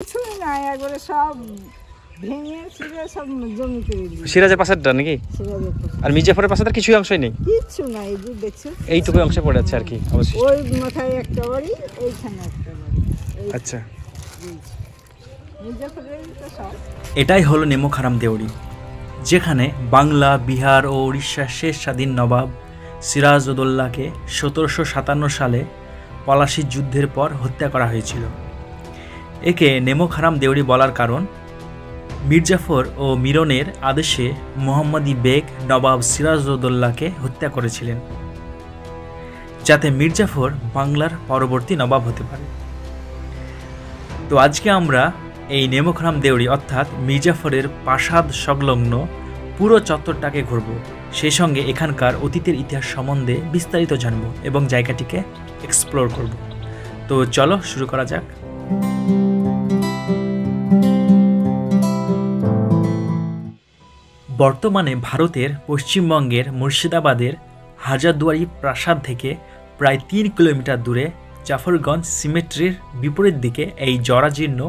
কিছুই নাই একবারে সব ভেঙে ছিঁড়ে সব জমি করে দিয়েছে। সিরাজের পাশেরটা নাকি? সিরাজের পাশে। আর মির্জাফরের পাশে তার কিছুই অংশই নেই? কিচ্ছু নাই যে দেখছ এইটুকু অংশে পড়ে আছে আর কি অবশ্যই ওই মাথায় একটা বাড়ি এইখানে একটা বাড়ি। আচ্ছা। এটাই হলো নেমোখারাম দেউরি যেখানে বাংলা বিহার ও উড়িষ্যার শেষ স্বাধীন নবাব সিরাজউদ্দৌলাকে সতেরোশো সাতান্ন সালে পলাশির যুদ্ধের পর হত্যা করা হয়েছিল। একে নেমোখারাম দেউরি বলার কারণ। মির্জাফর ও মিরনের আদেশে মোহাম্মদী বেগ নবাব সিরাজউদ্দৌলাকে হত্যা করেছিলেন, যাতে মির্জাফর বাংলার পরবর্তী নবাব হতে পারে। তো আজকে আমরা এই নেমোখরাম দেউরি অর্থাৎ মির্জাফরের প্রাসাদ সংলগ্ন পুরো চত্বরটাকে ঘুরব। সেই সঙ্গে এখানকার অতীতের ইতিহাস সম্বন্ধে বিস্তারিত জানব এবং জায়গাটিকে এক্সপ্লোর করব। তো চলো শুরু করা যাক। বর্তমানে ভারতের পশ্চিমবঙ্গের মুর্শিদাবাদের হাজারদুয়ারি প্রাসাদ থেকে প্রায় তিন কিলোমিটার দূরে জাফরগঞ্জ সিমেট্রির বিপরীত দিকে এই জরাজীর্ণ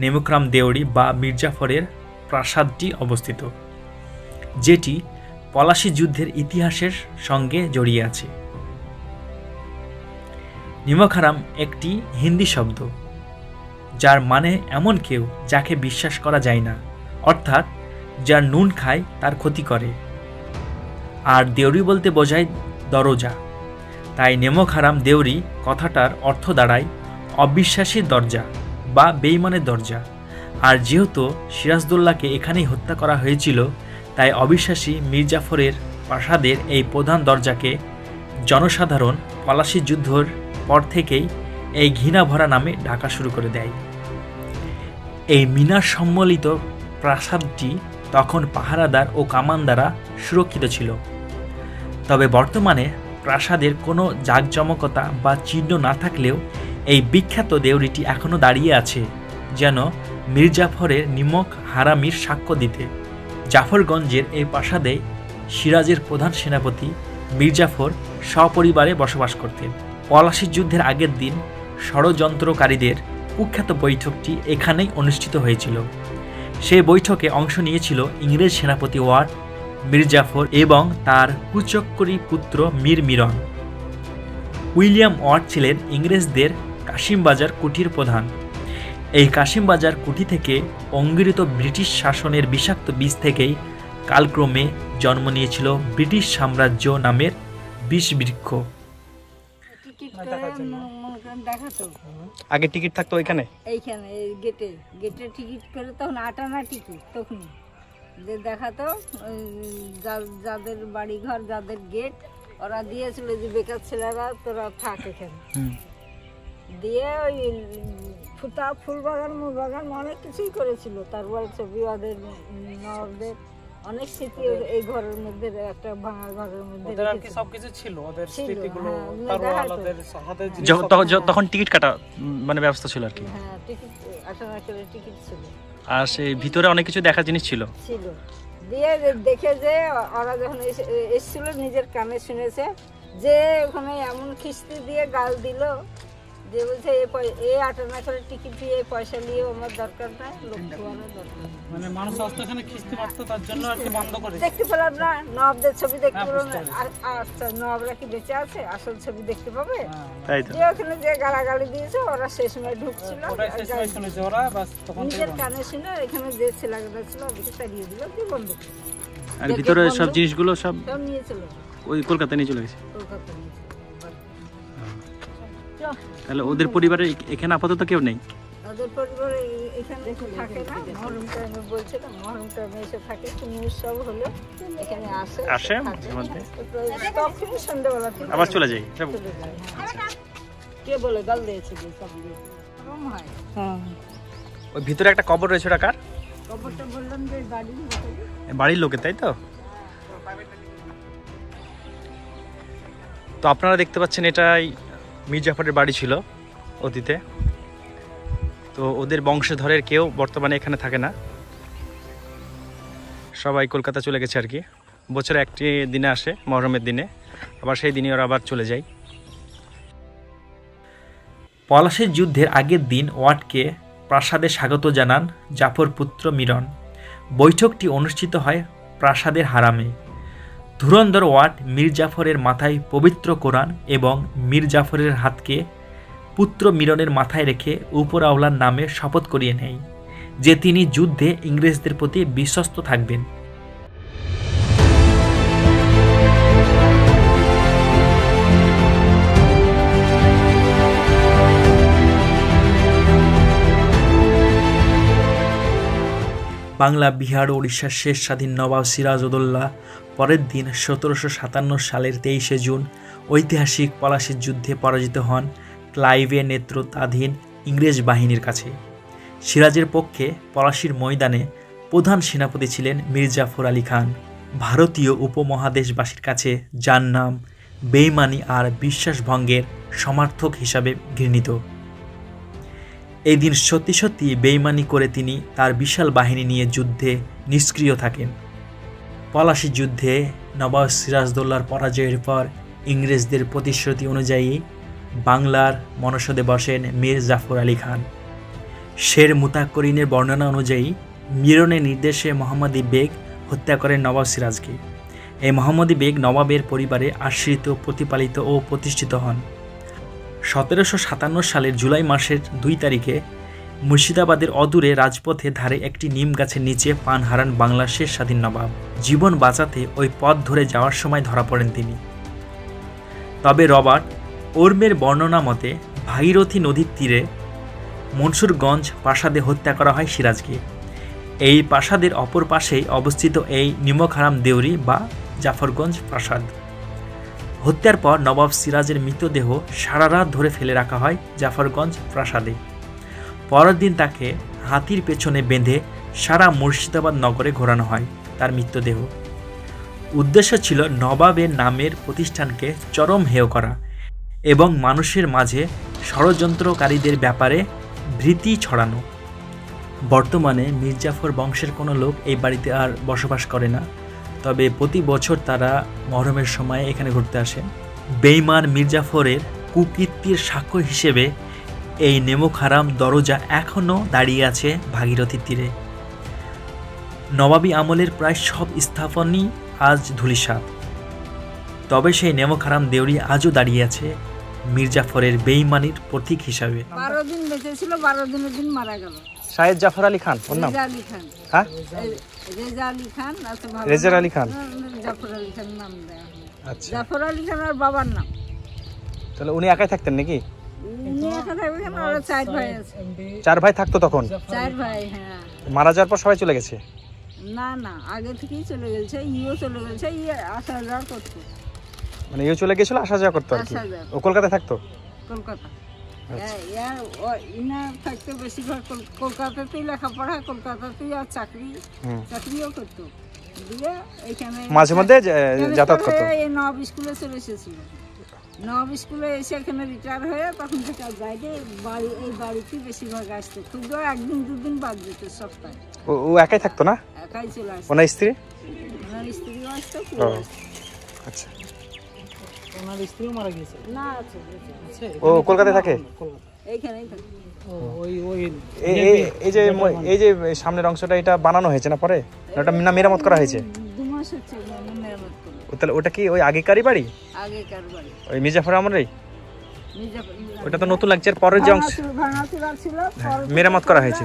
নেমুকরাম দেওরি বা মির্জাফরের প্রাসাদটি অবস্থিত, যেটি পলাশী যুদ্ধের ইতিহাসের সঙ্গে জড়িয়ে আছে। নিমখারাম একটি হিন্দি শব্দ, যার মানে এমন কেউ যাকে বিশ্বাস করা যায় না, অর্থাৎ যার নুন খায়, তার ক্ষতি করে। আর দেউরি বলতে বোঝায় দরজা। তাই নেমখারাম দেউরি কথাটার অর্থ দাঁড়ায় অবিশ্বাসীর দরজা বা বেইমানের দরজা। আর যেহেতু সিরাজদৌল্লাকে এখানেই হত্যা করা হয়েছিল, তাই অবিশ্বাসী মির্জাফরের প্রাসাদের এই প্রধান দরজাকে জনসাধারণ পলাশী যুদ্ধর পর থেকেই এই ঘৃণা ভরা নামে ডাকা শুরু করে দেয়। এই মিনার সম্মিলিত প্রাসাদটি তখন পাহারাদার ও কামান দ্বারা সুরক্ষিত ছিল। তবে বর্তমানে প্রাসাদের কোনো জাঁকজমকতা বা চিহ্ন না থাকলেও এই বিখ্যাত দেউরিটি এখনও দাঁড়িয়ে আছে, যেন মির্জাফরের নিমক হারামির সাক্ষ্য দিতে। জাফরগঞ্জের এই প্রাসাদে সিরাজের প্রধান সেনাপতি মির্জাফর সপরিবারে বসবাস করতেন। পলাশির যুদ্ধের আগের দিন ষড়যন্ত্রকারীদের কুখ্যাত বৈঠকটি এখানেই অনুষ্ঠিত হয়েছিল। সেই বৈঠকে অংশ নিয়েছিল ইংরেজ সেনাপতি ওয়ার্ড মির্জাফর এবং তার কুচক্করি পুত্র মীর মিরন উইলিয়াম ওয়ার্ড ছিলেন ইংরেজদের কাশিমবাজার কুটির প্রধান। এই কাশিমবাজার কুটি থেকে অঙ্গীরিত ব্রিটিশ শাসনের বিষাক্ত বীজ থেকেই কালক্রমে জন্ম নিয়েছিল ব্রিটিশ সাম্রাজ্য নামের বিষ আগে টিকিট থাকতো ওইখানে? এইখানে এই গেটে গেটে টিকিট করে তখন আটানা টিকিট তখন যে দেখাতো যাদের বাড়ি ঘর যাদের গেট ওরা দিয়েছিল যে বেকার ছেলেরা তোরা থাক এখানে। দিয়ে ওই ফুটা ফুল বাগান মুল বাগান অনেক কিছুই করেছিল। তারপর ছবি ওদের নবদের অনেক স্মৃতি এই ঘরের মধ্যে একটা ভাঙা ঘরের মধ্যে ওদের আর কি সবকিছু ছিল ওদের স্মৃতিগুলো হ্যাঁ, যখন- তখন টিকিট কাটা মানে ব্যবস্থা ছিল আর কি। হ্যাঁ টিকিট করে টিকিট ছিল। আর সেই ভিতরে অনেক কিছু দেখার জিনিস ছিল। ছিল। দিয়ে দেখে যে ওরা যখন এসে- এসেছিল নিজের কানে শুনেছে যে ওখানে এমন খিস্তি দিয়ে গাল দিল যে বলছে এই এই আটানা করে টিকিট দিয়ে পয়সা নিয়ে আমার দরকার নাই লোক দরকার মানে মানুষ আসতো এখানে খিস্তি মারতো তার জন্য আর কি বন্ধ করে? দেখতে পেলাম না নবাবদের ছবি দেখতে হ্যাঁ, পেলাম না। আর- আচ্ছা নবাবরা কি বেঁচে আছে? আসল ছবি দেখতে পাবে? হ্যাঁ, তাই তো। যে ওখানে যে গালাগালি দিয়েছে ওরা সেই সময় ঢুকছিল। নিজের কানে শুনে এখানে যে ছেলেগুলো ছিল ওদেরকে তাড়িয়ে দিল দিয়ে বন্ধ আর ভিতরে সব জিনিসগুলো সব সব নিয়েছিল ওই কলকাতায় নিয়ে চলে গেছে? কলকাতা নিয়েছিল তাহলে ওদের পরিবারে এখানে আপাতত কেউ নেই? ওদের পরিবারে এখানে থাকে না। মহরম টাইমে বলছিল মহরম টাইমে এসে থাকে। কোনো উৎসব হলে এখানে আসে সন্ধ্যেবেলা আবার চলে যাই হ্যাঁ। কে বলে গাল দিয়েছে সব ওই ভিতরে একটা কবর রয়েছে ওটা কার? খবরটা বললাম যে বাড়ি বাড়ির লোকের তাই তো? তো আপনারা দেখতে পাচ্ছেন এটাই মির্জাফরের বাড়ি ছিল অতীতে। তো ওদের বংশধরের কেউ বর্তমানে এখানে থাকে না। সবাই কলকাতা চলে গেছে আর কি। বছরে একটি দিনে আসে, মহরমের দিনে। আবার সেই দিনে ওরা আবার চলে যায়। পলাশের যুদ্ধের আগের দিন ওয়াটকে প্রাসাদে স্বাগত জানান জাফর পুত্র মিরন। বৈঠকটি অনুষ্ঠিত হয় প্রাসাদের হারামে। ধুরন্ধর ওয়াট মীর জাফরের মাথায় পবিত্র কোরআন এবং মীর জাফরের হাতকে পুত্র মিরনের মাথায় রেখে উপরাওলার নামে শপথ করিয়ে নেয়, যে তিনি যুদ্ধে ইংরেজদের প্রতি বিশ্বস্ত থাকবেন। বাংলা, বিহার ও উড়িষ্যার শেষ স্বাধীন নবাব সিরাজউদ্দৌলা, পরের দিন সতেরোশো সাতান্ন সালের তেইশে জুন ঐতিহাসিক পলাশির যুদ্ধে পরাজিত হন ক্লাইভের নেতৃত্বাধীন ইংরেজ বাহিনীর কাছে। সিরাজের পক্ষে পলাশির ময়দানে প্রধান সেনাপতি ছিলেন মির্জাফর আলী খান। ভারতীয় উপমহাদেশবাসীর কাছে যার নাম বেইমানি আর বিশ্বাসভঙ্গের সমার্থক হিসাবে ঘৃণিত। এই দিন সত্যি সত্যি বেইমানি করে তিনি তার বিশাল বাহিনী নিয়ে যুদ্ধে নিষ্ক্রিয় থাকেন। পলাশি যুদ্ধে নবাব সিরাজদৌল্লার পরাজয়ের পর ইংরেজদের প্রতিশ্রুতি অনুযায়ী বাংলার মনসদে বসেন মীর জাফর আলী খান। শের মুতাক্করিনের বর্ণনা অনুযায়ী মিরনের নির্দেশে মোহাম্মদী বেগ হত্যা করেন নবাব সিরাজকে। এই মোহাম্মদী বেগ নবাবের পরিবারে আশ্রিত, প্রতিপালিত ও প্রতিষ্ঠিত হন। সতেরোশো সাতান্ন সালের জুলাই মাসের দুই তারিখে মুর্শিদাবাদের অদূরে রাজপথে ধারে একটি নিম গাছের নিচে পান হারান বাংলার শেষ স্বাধীন নবাব। জীবন বাঁচাতে ওই পথ ধরে যাওয়ার সময় ধরা পড়েন তিনি। তবে রবার্ট ওর্মের বর্ণনা মতে, ভাগীরথী নদীর তীরে মনসুরগঞ্জ প্রাসাদে হত্যা করা হয় সিরাজকে। এই প্রাসাদের অপর পাশেই অবস্থিত এই নিমকহারাম দেউরি বা জাফরগঞ্জ প্রাসাদ। হত্যার পর নবাব সিরাজের মৃতদেহ সারা রাত ধরে ফেলে রাখা হয় জাফরগঞ্জ প্রাসাদে। পরের দিন তাকে হাতির পেছনে বেঁধে সারা মুর্শিদাবাদ নগরে ঘোরানো হয় তার মৃতদেহ। উদ্দেশ্য ছিল নবাবের নামের প্রতিষ্ঠানকে চরম হেয় করা এবং মানুষের মাঝে ষড়যন্ত্রকারীদের ব্যাপারে ভীতি ছড়ানো। বর্তমানে মির্জাফর বংশের কোনো লোক এই বাড়িতে আর বসবাস করে না। তবে প্রতি বছর তারা মহরমের সময় এখানে ঘুরতে আসেন বেইমান মির্জাফরের কুকীর্তির সাক্ষ্য হিসেবে এই নেমোখারাম দরজা এখনও দাঁড়িয়ে আছে ভাগীরথীর তীরে। নবাবী আমলের প্রায় সব স্থাপনই আজ ধূলিসাৎ। তবে সেই নেমোখারাম দেউরি আজও দাঁড়িয়ে আছে মির্জাফরের বেইমানির প্রতীক হিসাবে। বারো দিন বেঁচে ছিল, বারো দিনের দিন মারা গেল। শাহেদ জাফর আলী খান ওর নাম? হ্যাঁ? রেজার আলী খান? আচ্ছা। জাফর আলী খান আর বাবার নাম। তাহলে উনি একাই থাকতেন নাকি? চার ভাই চার ভাই থাকতো তখন? ভাই হ্যাঁ। মারা যাওয়ার পর সবাই চলে গেছে? না না আগে থেকেই চলে গেছে ইও চলে গেছে ইয়ে আসা যাওয়া করতো। মানে ইউ চলে গেছিল আসা যাওয়া করতো আর কি। ও কলকাতায় থাকতো? কলকাতা। আচ্ছা। এ- এর ও- ইনা থাকতে বেশিরভাগ কলকাতাতেই লেখাপড়া কলকাতাতেই আর চাকরি চাকরিও করতো। দিয়ে এখানে মাঝে মধ্যে যাতায়াত করতো। এই নব স্কুলে চলে এসেছিল। নব স্কুলে এসে এখানে রিটায়ার হয়ে তখন থেকে বাইরে বাড়ি এই বাড়িতেই বেশিরভাগ আসতো। খুব একদিন দুদিন বাদ যেত সপ্তাহে। ও একাই থাকতো না? একাই চলে আসতো। ওনার স্ত্রী? ওনার স্ত্রীও আসতো। আচ্ছা। ওনার স্ত্রীও মারা গিয়েছে? না আছে আছে। ও কলকাতায় থাকে? ওই ওই এই- যে এই যে সামনের অংশটা এটা বানানো হয়েছে না পরে? না ওটা না মেরামত করা হয়েছে? দু মাস হচ্ছে মেরামত করে। ও তাহলে ওটা কি ওই আগেকারই বাড়ি? ওই মির্জাফর ওটা তো নতুন লাগছে আর পরের যে অংশ পরে মেরামত করা হয়েছে।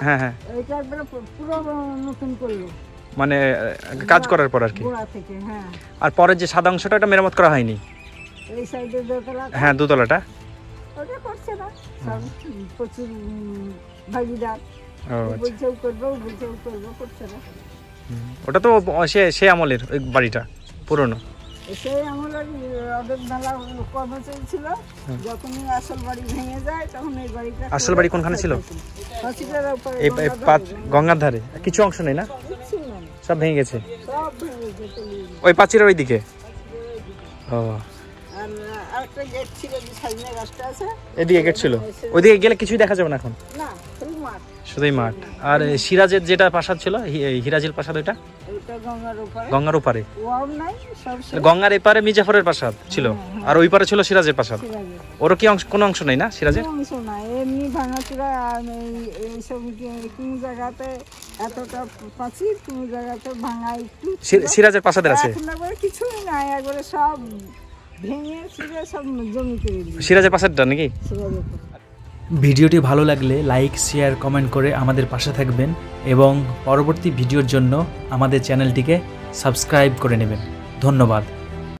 হ্যাঁ হ্যাঁ। এইটা একবারে পু- পুরো নতুন করল। মানে কাজ করার পর আর কি। হ্যাঁ। আর পরের যে সাদা অংশটা ওটা মেরামত করা হয়নি? হ্যাঁ দুতলাটা। ওটা আচ্ছা। ওটা তো সে সে আমলের ওই বাড়িটা পুরনো। সেই আমলের ওদের মেলা কর্মচারী ছিল যখনই আসল বাড়ি ভেঙে যায় তখন এই বাড়িটা আসল বাড়ি কোনখানে ছিল? এই গঙ্গার ধারে। কিছু অংশ নেই না? সব ভেঙে গেছে। ওই পাঁচিরের ওই দিকে ও। এদিকে গেট ছিল? ওইদিকে গেলে কিছুই দেখা যাবে না এখন? শুধুই মাঠ। আর সিরাজের যেটা প্রাসাদ ছিল হিরাজের প্রাসাদ ওইটা? গঙ্গার ওপারে। গঙ্গার এপারে মির্জাফরের প্রাসাদ ছিল। আর ওই পারে ছিল সিরাজের প্রাসাদ। ওরও কি অংশ কোনো অংশ নেই না সিরাজের? অংশ না এমনি ভাঙাচুরা এইসব কোনো জায়গাতে এতটা কোনো জায়গাতে ভাঙা একটু সিরাজের পাশাদের আছে। কিছুই নাই একবারে সব ভেঙে সব জমি করে সিরাজের পাশেরটা নাকি? সিরাজের ভিডিওটি ভালো লাগলে লাইক শেয়ার কমেন্ট করে আমাদের পাশে থাকবেন এবং পরবর্তী ভিডিওর জন্য আমাদের চ্যানেলটিকে সাবস্ক্রাইব করে নেবেন। ধন্যবাদ।